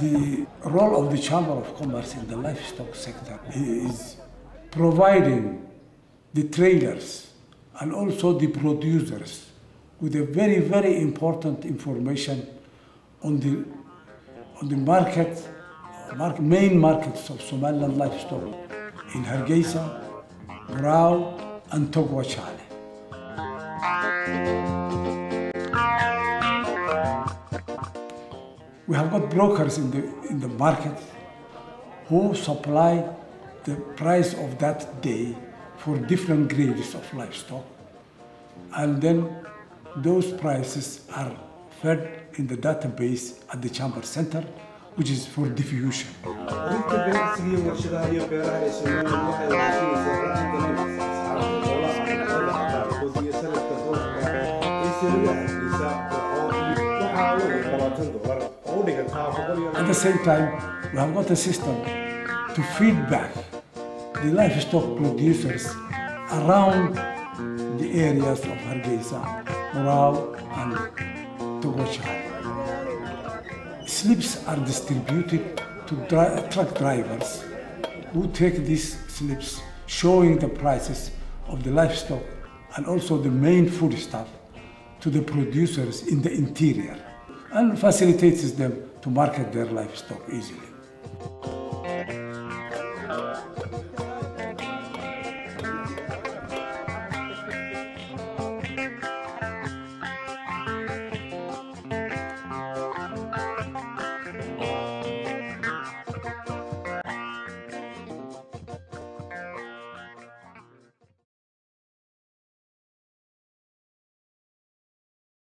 The role of the Chamber of Commerce in the livestock sector is providing the traders and also the producers with a very, very important information on the, on the market, market, main markets of Somaliland livestock in Hargeisa, Burao, and Togwajaale. We have got brokers in the, in the market who supply the price of that day for different grades of livestock. And then those prices are fed in the database at the chamber center, which is for diffusion. At the same time, we have got a system to feed back the livestock producers around the areas of Hargeisa, Burao, and Togwajaale. Slips are distributed to dri- truck drivers who take these slips showing the prices of the livestock and also the main food stuff to the producers in the interior and facilitates them to market their livestock easily.